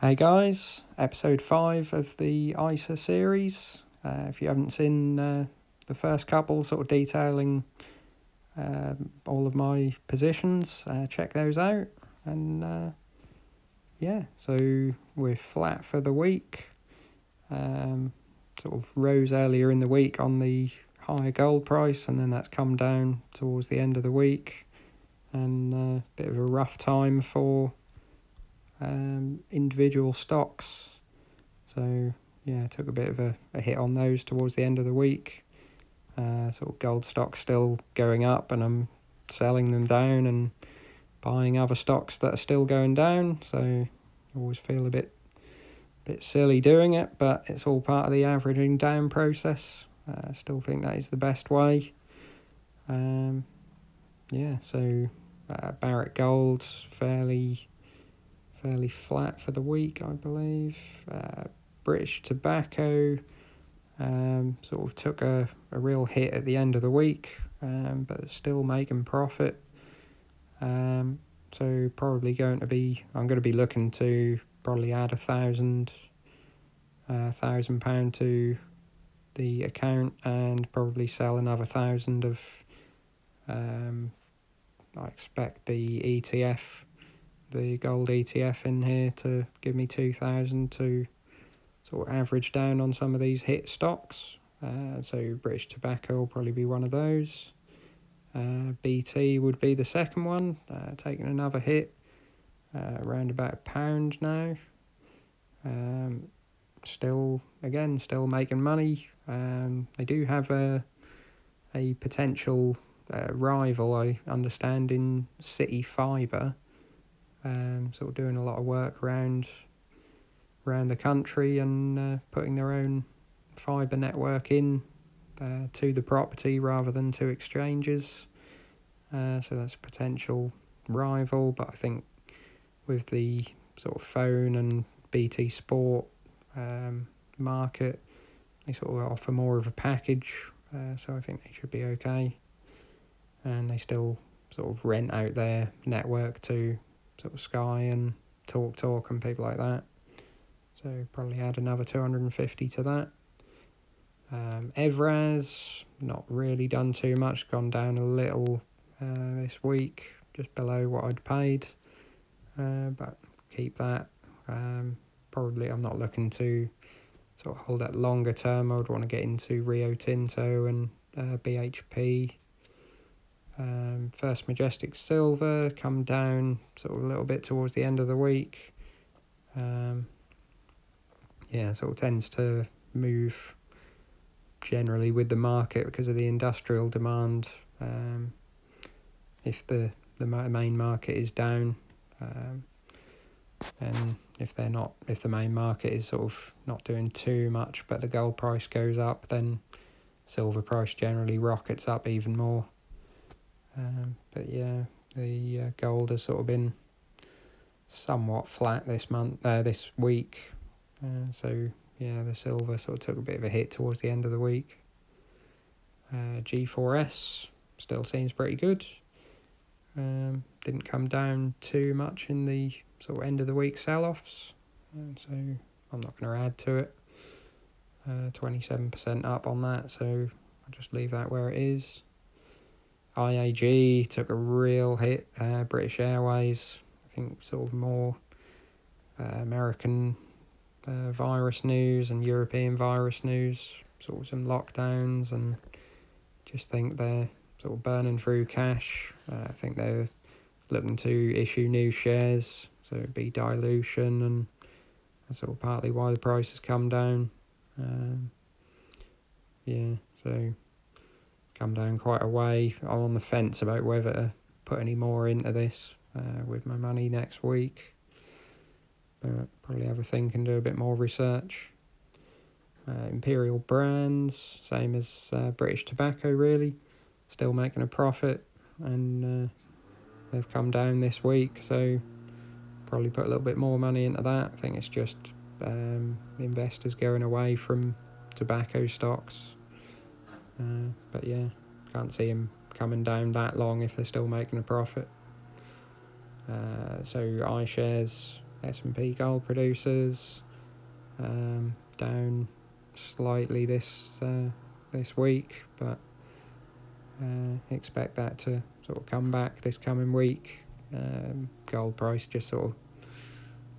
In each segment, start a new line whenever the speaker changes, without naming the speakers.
Hey guys, episode 5 of the ISA series. Uh, if you haven't seen uh, the first couple, sort of detailing um, all of my positions, uh, check those out. And uh, yeah, so we're flat for the week. Um, sort of rose earlier in the week on the higher gold price, and then that's come down towards the end of the week. And a uh, bit of a rough time for um, individual stocks. So yeah, took a bit of a, a hit on those towards the end of the week. Uh, sort of gold stocks still going up, and I'm selling them down and buying other stocks that are still going down. So I always feel a bit bit silly doing it, but it's all part of the averaging down process. Uh, I still think that is the best way. Um, yeah, so uh, Barrick Gold fairly fairly flat for the week, I believe. Uh, British Tobacco um, sort of took a, a real hit at the end of the week, um, but still making profit. Um, so probably going to be, I'm going to be looking to probably add a thousand, uh, thousand pound to the account and probably sell another thousand of, um, I expect the ETF the gold ETF in here to give me 2000 to sort of average down on some of these hit stocks. Uh, so British Tobacco will probably be one of those. Uh, BT would be the second one, uh, taking another hit, uh, around about a pound now. Um, still, again, still making money. Um, they do have a a potential uh, rival, I understand, in CityFibre um, sort of doing a lot of work around around the country and uh, putting their own fibre network in uh, to the property rather than to exchanges. Uh, so that's a potential rival, but I think with the sort of phone and BT Sport um, market, they sort of offer more of a package, uh, so I think they should be okay. And they still sort of rent out their network to sort of Sky and Talk Talk and people like that. So probably add another 250 to that. Um, Evraz, not really done too much, gone down a little uh, this week, just below what I'd paid. Uh, but keep that. Um, probably I'm not looking to sort of hold that longer term. I would want to get into Rio Tinto and uh, BHP um, First Majestic Silver come down sort of a little bit towards the end of the week. Um, yeah, sort of tends to move generally with the market because of the industrial demand. Um, if the the main market is down, um, and if they're not, if the main market is sort of not doing too much, but the gold price goes up, then silver price generally rockets up even more. Um, but yeah, the uh, gold has sort of been somewhat flat this month, uh, this week. Uh, so yeah, the silver sort of took a bit of a hit towards the end of the week. Uh, G4S still seems pretty good. Um, didn't come down too much in the sort of end of the week sell-offs, so I'm not going to add to it. Uh, 27% up on that, so I'll just leave that where it is. IAG took a real hit. Uh, British Airways, I think, sort of more uh, American uh, virus news and European virus news, sort of some lockdowns, and just think they're sort of burning through cash. Uh, I think they're looking to issue new shares, so it'd be dilution, and that's sort of partly why the price has come down. Um, yeah, so come down quite a way. I'm on the fence about whether to put any more into this uh, with my money next week. But probably have a think and do a bit more research. Uh, Imperial Brands, same as uh, British Tobacco, really. Still making a profit, and uh, they've come down this week, so probably put a little bit more money into that. I think it's just um, investors going away from tobacco stocks uh, but yeah, can't see him coming down that long if they're still making a profit. Uh, so iShares S&P gold producers um, down slightly this uh, this week, but uh, expect that to sort of come back this coming week. Um, gold price just sort of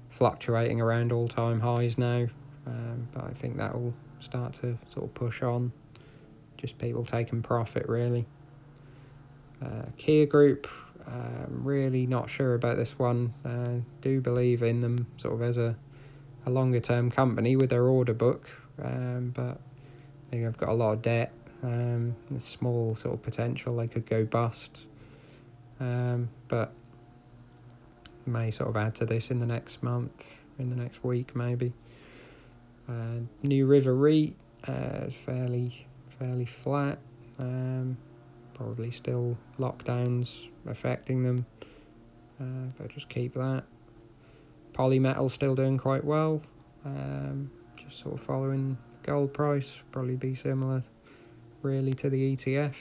fluctuating around all time highs now, um, but I think that will start to sort of push on. Just people taking profit really. Uh, Kier Group, um, really not sure about this one. Uh, do believe in them sort of as a, a longer term company with their order book, um, but I think I've got a lot of debt. Um, small sort of potential they could go bust, um, but may sort of add to this in the next month, in the next week maybe. Uh, New River REIT, uh, fairly fairly flat. Um, probably still lockdowns affecting them, uh, but just keep that. Polymetal still doing quite well. Um, just sort of following gold price, probably be similar, really to the ETF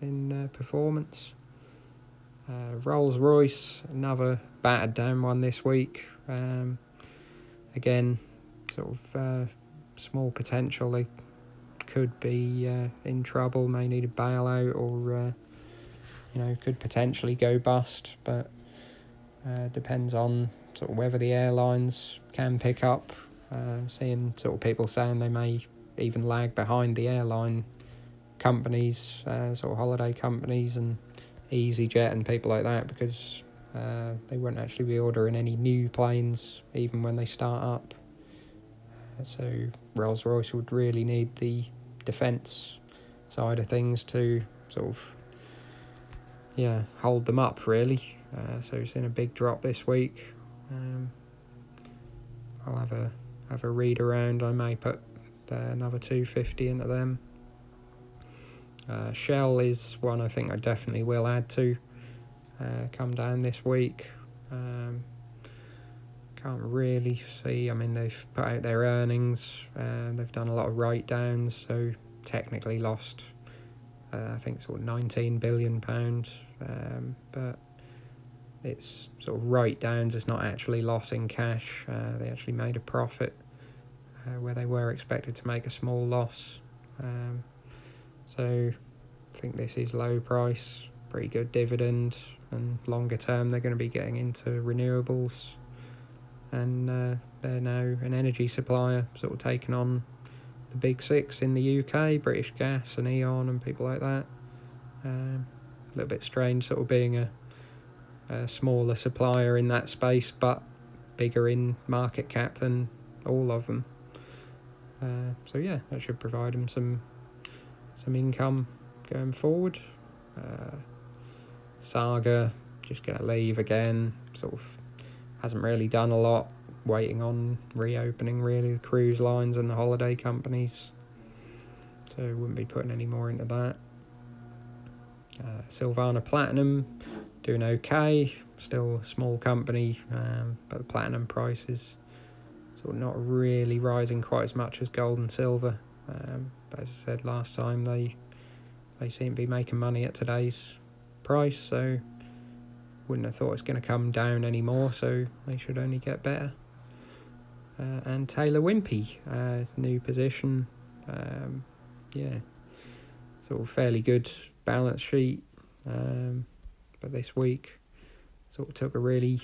in uh, performance. Uh, Rolls Royce, another battered down one this week. Um, again, sort of uh, small potential. They could be uh, in trouble, may need a bailout, or uh, you know could potentially go bust. But uh, depends on sort of whether the airlines can pick up. Uh, seeing sort of people saying they may even lag behind the airline companies, uh, sort of holiday companies and EasyJet and people like that because uh, they won't actually be ordering any new planes even when they start up. Uh, so Rolls Royce would really need the defence side of things to sort of yeah hold them up really. Uh, so it's in a big drop this week. Um, I'll have a have a read around. I may put uh, another two fifty into them. Uh, Shell is one I think I definitely will add to. Uh, come down this week. Um, can't really see. I mean, they've put out their earnings. Uh, they've done a lot of write downs, so technically lost. Uh, I think sort of nineteen billion pounds, um, but it's sort of write downs. It's not actually loss in cash. Uh, they actually made a profit uh, where they were expected to make a small loss. Um, so I think this is low price, pretty good dividend, and longer term they're going to be getting into renewables, and uh, they're now an energy supplier, sort of taking on the big six in the UK, British Gas and E.ON and people like that. Um, a little bit strange, sort of being a, a smaller supplier in that space, but bigger in market cap than all of them. Uh, so yeah, that should provide them some some income going forward. Uh, Saga just gonna leave again. Sort of hasn't really done a lot. Waiting on reopening really the cruise lines and the holiday companies. So wouldn't be putting any more into that. Uh, Sylvania Platinum doing okay. Still a small company, um, but the platinum price is sort of not really rising quite as much as gold and silver. Um, but as I said last time, they they seem to be making money at today's price, so wouldn't have thought it's going to come down anymore. So they should only get better. Uh, and Taylor Wimpey, uh, new position, um, yeah, sort of fairly good balance sheet, um, but this week sort of took a really,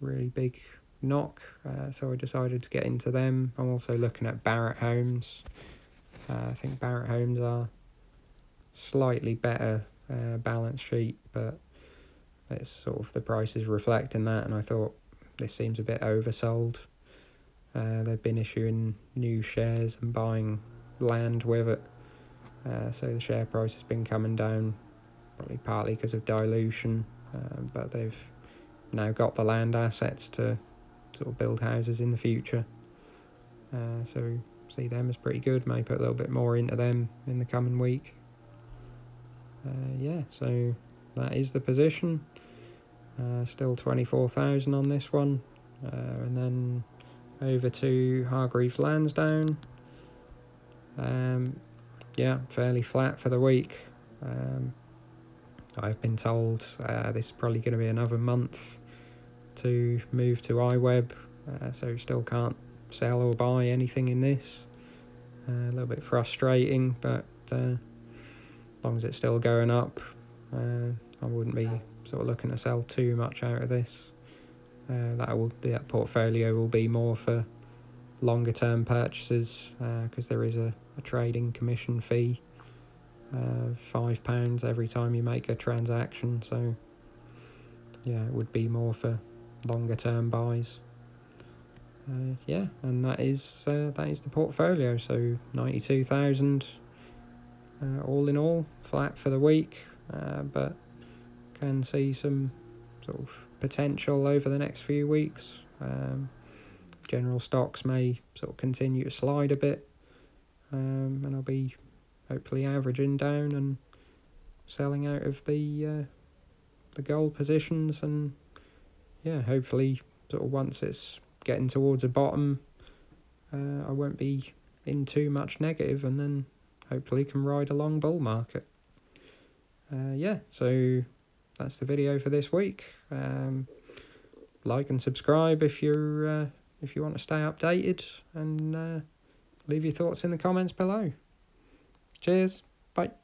really big knock. Uh, so I decided to get into them. I'm also looking at Barratt Homes. Uh, I think Barratt Homes are slightly better uh, balance sheet, but it's sort of the price is reflecting that, and I thought this seems a bit oversold. Uh, they've been issuing new shares and buying land with it, uh, so the share price has been coming down, probably partly because of dilution, uh, but they've now got the land assets to sort of build houses in the future. Uh, so see them as pretty good. May put a little bit more into them in the coming week. Uh, yeah, so that is the position. Uh, still 24,000 on this one. Uh, and then over to Hargreaves Lansdown. Um, yeah, fairly flat for the week. Um, I've been told uh, this is probably going to be another month to move to iWeb, uh, so still can't sell or buy anything in this. Uh, a little bit frustrating, but uh, as long as it's still going up, uh, I wouldn't be sort of looking to sell too much out of this. Uh, that will that portfolio will be more for longer term purchases because uh, there is a, a trading commission fee, uh, five pounds every time you make a transaction. So yeah, it would be more for longer term buys. Uh, yeah, and that is uh, that is the portfolio. So ninety two thousand, uh, all in all, flat for the week, uh, but can see some sort of potential over the next few weeks. Um, general stocks may sort of continue to slide a bit, um, and I'll be hopefully averaging down and selling out of the uh, the gold positions, and yeah, hopefully sort of once it's getting towards a bottom, uh, I won't be in too much negative, and then hopefully can ride a long bull market. Uh, yeah, so that's the video for this week. Um, like and subscribe if you're uh, if you want to stay updated, and uh, leave your thoughts in the comments below. Cheers. Bye.